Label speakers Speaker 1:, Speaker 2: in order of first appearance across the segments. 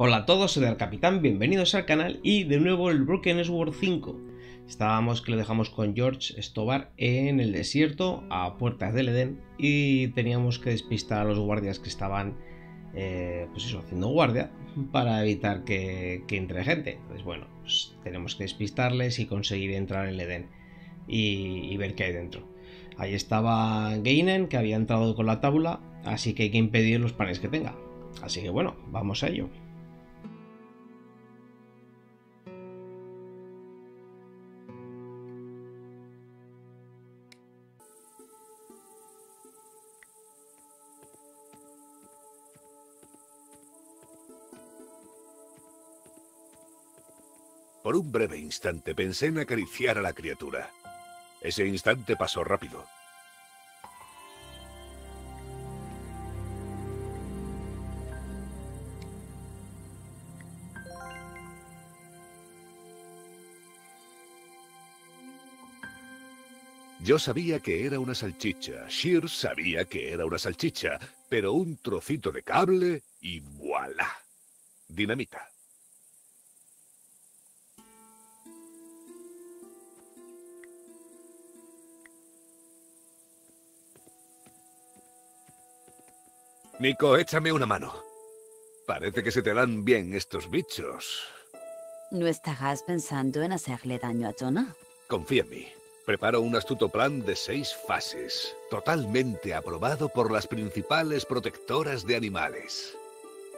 Speaker 1: Hola a todos, soy el Capitán, bienvenidos al canal y de nuevo el Broken Sword 5. Estábamos que lo dejamos con George Stobar en el desierto a puertas del Edén y teníamos que despistar a los guardias que estaban eh, pues haciendo guardia para evitar que, entre gente. Entonces bueno, pues tenemos que despistarles y conseguir entrar en el Edén y, y ver qué hay dentro. Ahí estaba Gainen que había entrado con la tabla, así que hay que impedir los panes que tenga. Así que bueno, vamos a ello.
Speaker 2: Por un breve instante pensé en acariciar a la criatura. Ese instante pasó rápido. Yo sabía que era una salchicha, Shear sabía que era una salchicha, pero un trocito de cable y voilà. Dinamita. Nico, échame una mano. Parece que se te dan bien estos bichos.
Speaker 3: ¿No estarás pensando en hacerle daño a Jonah?
Speaker 2: Confía en mí. Preparo un astuto plan de seis fases, totalmente aprobado por las principales protectoras de animales.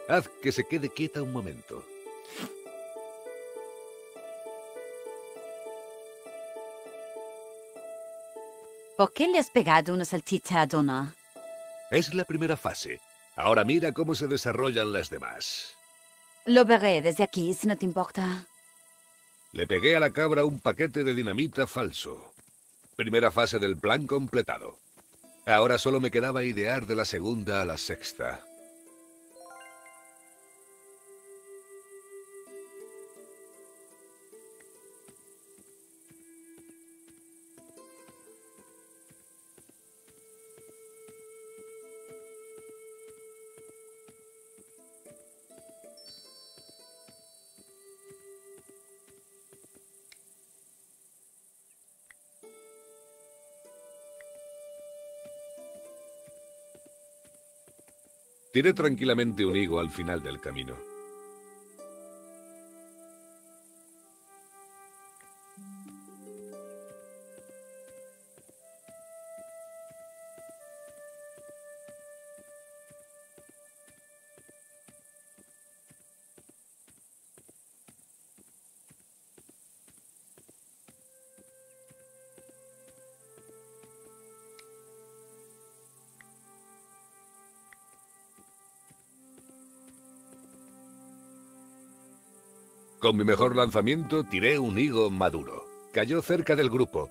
Speaker 2: Haz que se quede quieta un momento.
Speaker 3: ¿Por qué le has pegado una salchicha a Jonah?
Speaker 2: Es la primera fase. Ahora mira cómo se desarrollan las demás.
Speaker 3: Lo veré desde aquí, si no te importa.
Speaker 2: Le pegué a la cabra un paquete de dinamita falso. Primera fase del plan completado. Ahora solo me quedaba idear de la segunda a la sexta. Tiré tranquilamente un higo al final del camino. Con mi mejor lanzamiento tiré un higo maduro. Cayó cerca del grupo,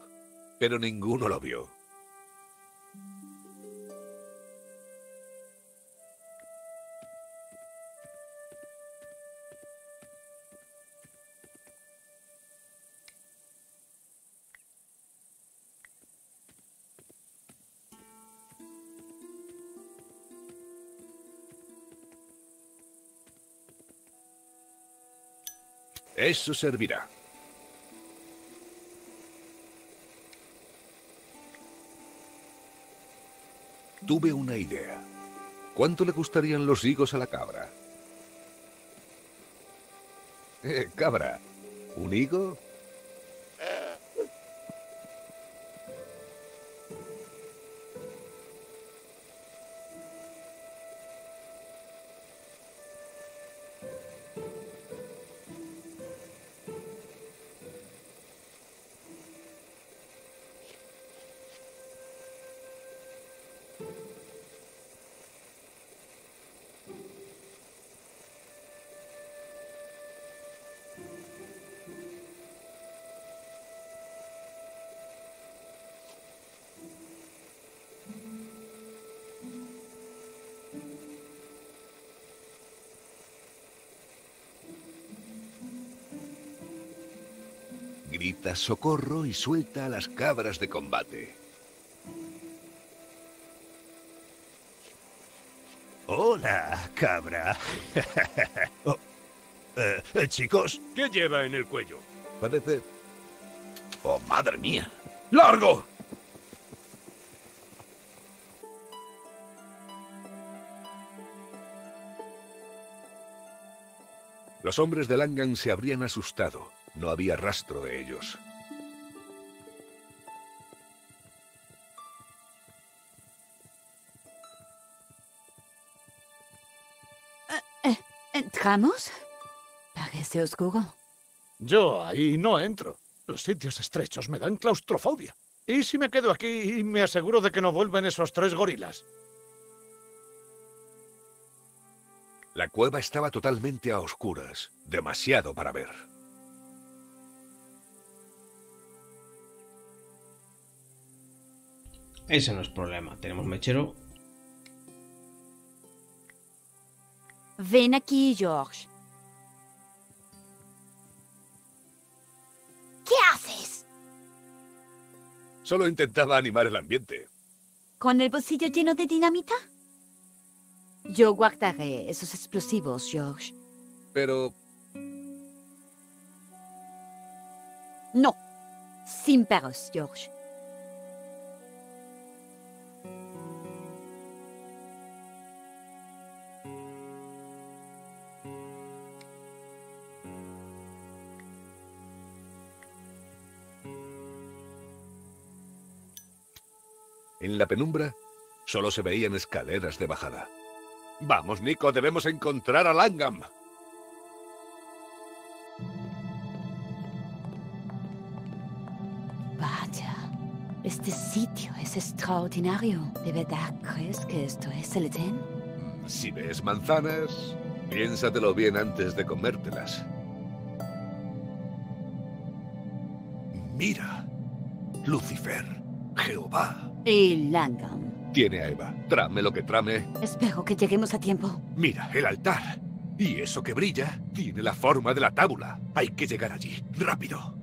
Speaker 2: pero ninguno lo vio. Eso servirá. Tuve una idea. ¿Cuánto le gustarían los higos a la cabra? Eh, cabra, ¿un higo? Grita socorro y suelta a las cabras de combate.
Speaker 4: Hola, cabra. Oh, Eh, eh, chicos,
Speaker 5: ¿Qué lleva en el cuello?
Speaker 2: Parece...
Speaker 4: oh madre mía. ¡Largo!
Speaker 2: Los hombres de Langan se habrían asustado. No había rastro de ellos.
Speaker 3: ¿Entramos? Parece oscuro.
Speaker 5: Yo ahí no entro. Los sitios estrechos me dan claustrofobia. ¿Y si me quedo aquí y me aseguro de que no vuelven esos tres gorilas?
Speaker 2: La cueva estaba totalmente a oscuras, demasiado para ver.
Speaker 1: Ese no es problema. Tenemos mechero.
Speaker 3: Ven aquí, George. ¿Qué haces?
Speaker 2: Solo intentaba animar el ambiente.
Speaker 3: ¿Con el bolsillo lleno de dinamita? Yo guardaré esos explosivos, George.
Speaker 2: Pero
Speaker 3: No. Sin perros, George.
Speaker 2: En la penumbra solo se veían escaleras de bajada. Vamos, Nico, debemos encontrar a Langham.
Speaker 3: Vaya. Este sitio es extraordinario. ¿De verdad crees que esto es el Edén?
Speaker 2: Si ves manzanas, piénsatelo bien antes de comértelas.
Speaker 4: Mira. Lucifer. Jehová.
Speaker 3: Y Langham.
Speaker 2: Tiene a Eva. Trame lo que trame.
Speaker 3: Espero que lleguemos a tiempo.
Speaker 2: Mira, el altar. Y eso que brilla tiene la forma de la tábula. Hay que llegar allí. Rápido.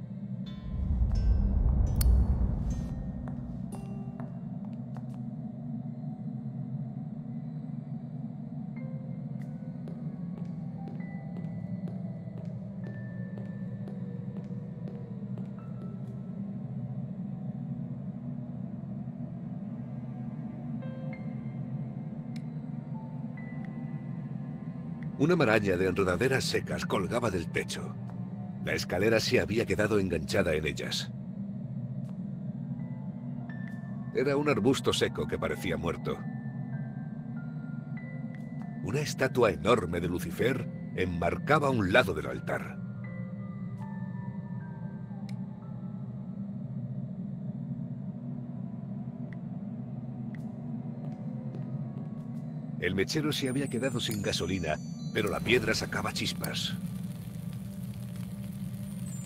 Speaker 2: Una maraña de enredaderas secas colgaba del techo. La escalera se había quedado enganchada en ellas. Era un arbusto seco que parecía muerto. Una estatua enorme de Lucifer enmarcaba un lado del altar. El mechero se había quedado sin gasolina, pero la piedra sacaba chispas.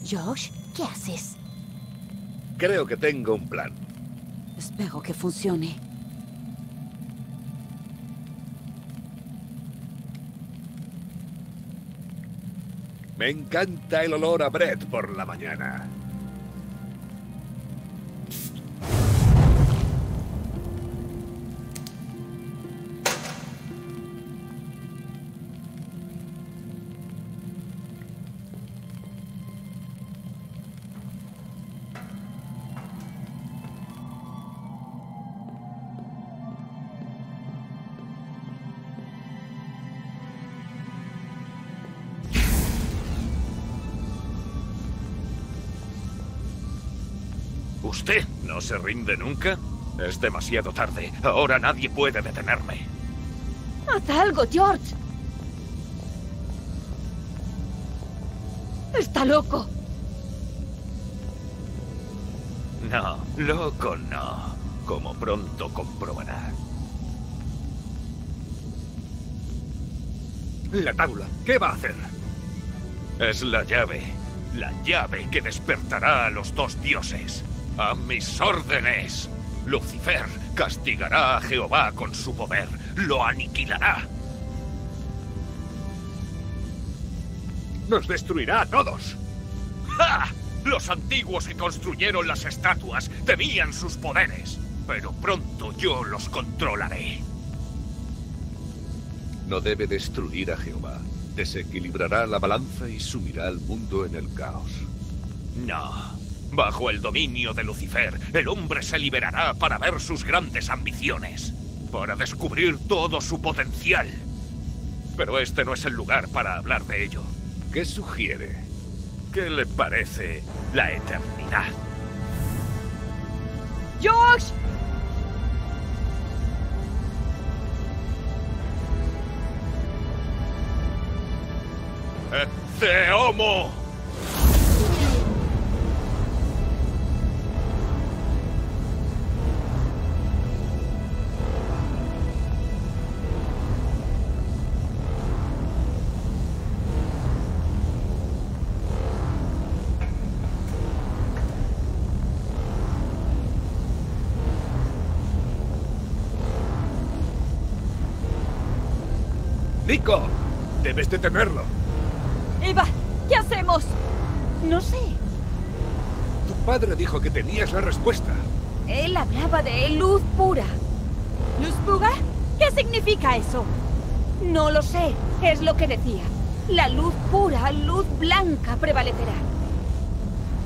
Speaker 3: Josh, ¿qué haces?
Speaker 2: Creo que tengo un plan.
Speaker 3: Espero que funcione.
Speaker 2: Me encanta el olor a Brett por la mañana.
Speaker 5: ¿Usted no se rinde nunca? Es demasiado tarde. Ahora nadie puede detenerme.
Speaker 3: Haz algo, George. Está loco.
Speaker 5: No, loco no. Como pronto comprobará.
Speaker 2: La tábula, ¿qué va a hacer?
Speaker 5: Es la llave. La llave que despertará a los dos dioses. A mis órdenes. Lucifer castigará a Jehová con su poder. Lo aniquilará.
Speaker 2: Nos destruirá a todos.
Speaker 5: ¡Ja! Los antiguos que construyeron las estatuas temían sus poderes. Pero pronto yo los controlaré.
Speaker 2: No debe destruir a Jehová. Desequilibrará la balanza y sumirá al mundo en el caos.
Speaker 5: No. Bajo el dominio de Lucifer, el hombre se liberará para ver sus grandes ambiciones, para descubrir todo su potencial. Pero este no es el lugar para hablar de ello.
Speaker 2: ¿Qué sugiere?
Speaker 5: ¿Qué le parece la eternidad?
Speaker 3: ¡George!
Speaker 5: ¡Te homo!
Speaker 4: Nico, debes de temerlo.
Speaker 3: Eva, ¿qué hacemos? No sé.
Speaker 4: Tu padre dijo que tenías la respuesta.
Speaker 3: Él hablaba de luz pura. ¿Luz pura? ¿Qué significa eso? No lo sé. Es lo que decía. La luz pura, luz blanca prevalecerá.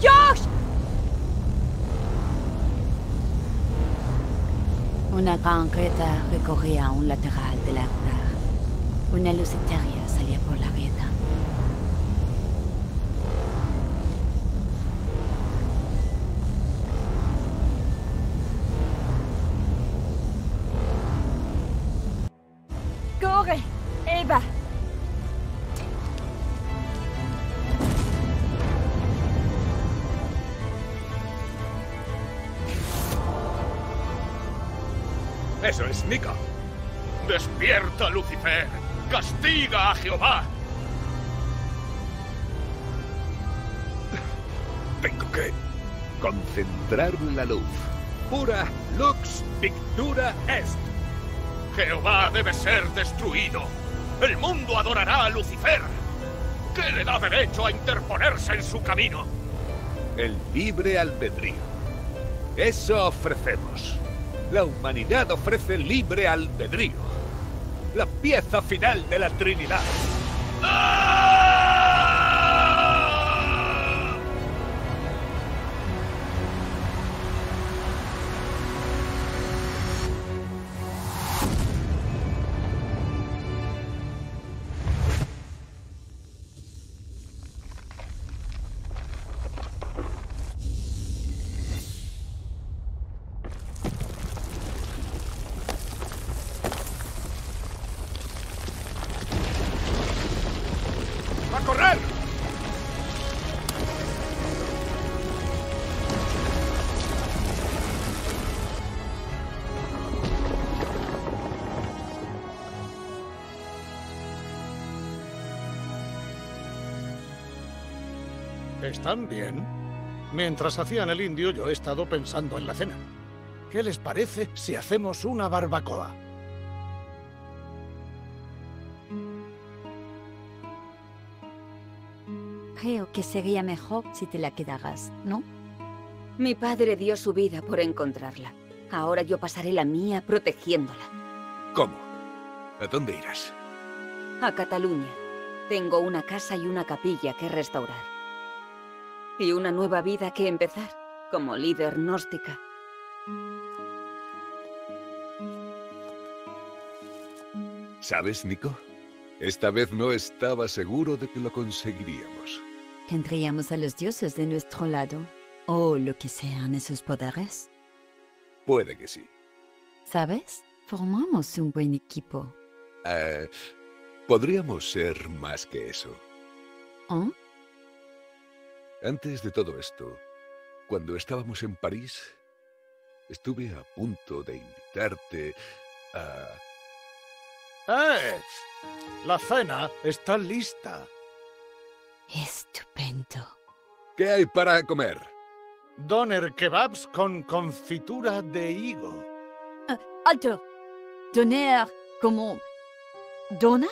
Speaker 3: ¡Josh! Una gran grieta recorría un lateral de la. Una luz etérea salía por la grieta. ¡Corre! ¡Eva!
Speaker 4: Eso es, Nico.
Speaker 5: ¡Despierta, Lucifer! ¡Castiga a Jehová!
Speaker 4: Tengo que...
Speaker 2: Concentrar la luz.
Speaker 4: Pura lux pictura est.
Speaker 5: Jehová debe ser destruido. El mundo adorará a Lucifer. ¿Qué le da derecho a interponerse en su camino?
Speaker 2: El libre albedrío. Eso ofrecemos. La humanidad ofrece libre albedrío. La pieza final de la Trinidad.
Speaker 6: ¿Están bien? Mientras hacían el indio, yo he estado pensando en la cena. ¿Qué les parece si hacemos una barbacoa?
Speaker 3: Creo que sería mejor si te la quedaras, ¿no? Mi padre dio su vida por encontrarla. Ahora yo pasaré la mía protegiéndola.
Speaker 4: ¿Cómo? ¿A dónde irás?
Speaker 3: A Cataluña. Tengo una casa y una capilla que restaurar. Y una nueva vida que empezar, como líder gnóstica.
Speaker 2: ¿Sabes, Nico? Esta vez no estaba seguro de que lo conseguiríamos.
Speaker 3: Tendríamos a los dioses de nuestro lado, o lo que sean esos poderes.
Speaker 2: Puede que sí.
Speaker 3: ¿Sabes? Formamos un buen equipo.
Speaker 2: Eh, podríamos ser más que eso.
Speaker 3: ¿Oh?
Speaker 2: Antes de todo esto, cuando estábamos en París, estuve a punto de invitarte a...
Speaker 6: ¡Eh! La cena está lista.
Speaker 3: Estupendo.
Speaker 2: ¿Qué hay para comer?
Speaker 6: Doner kebabs con confitura de higo.
Speaker 3: Alto. Doner como... ¿Dona?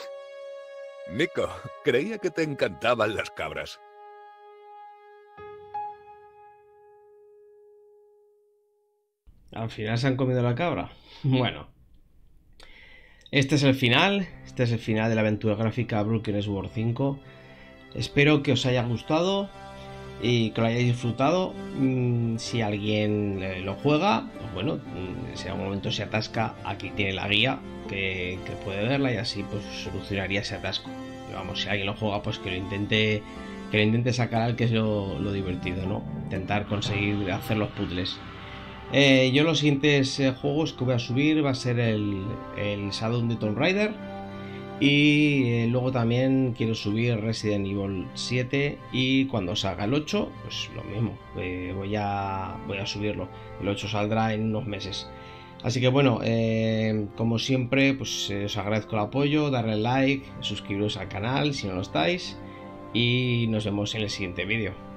Speaker 2: Nico, creía que te encantaban las cabras.
Speaker 1: Al final se han comido la cabra. Bueno. Este es el final, este es el final de la aventura gráfica Broken Sword 5. Espero que os haya gustado y que lo hayáis disfrutado. Mm, si alguien lo juega, pues bueno, mm, si en algún momento se atasca, aquí tiene la guía que, puede verla y así pues solucionaría ese atasco. vamos, si alguien lo juega, pues que lo intente que lo intente sacar al que es lo, divertido, ¿no? Intentar conseguir hacer los puzzles. Eh, yo los siguientes eh, juegos que voy a subir va a ser el, el Shadow de Tomb Raider y eh, luego también quiero subir Resident Evil 7 y cuando salga el 8, pues lo mismo, voy, a, voy a subirlo. El 8 saldrá en unos meses. Así que bueno, como siempre, pues os agradezco el apoyo, darle like, suscribiros al canal si no lo estáis y nos vemos en el siguiente vídeo.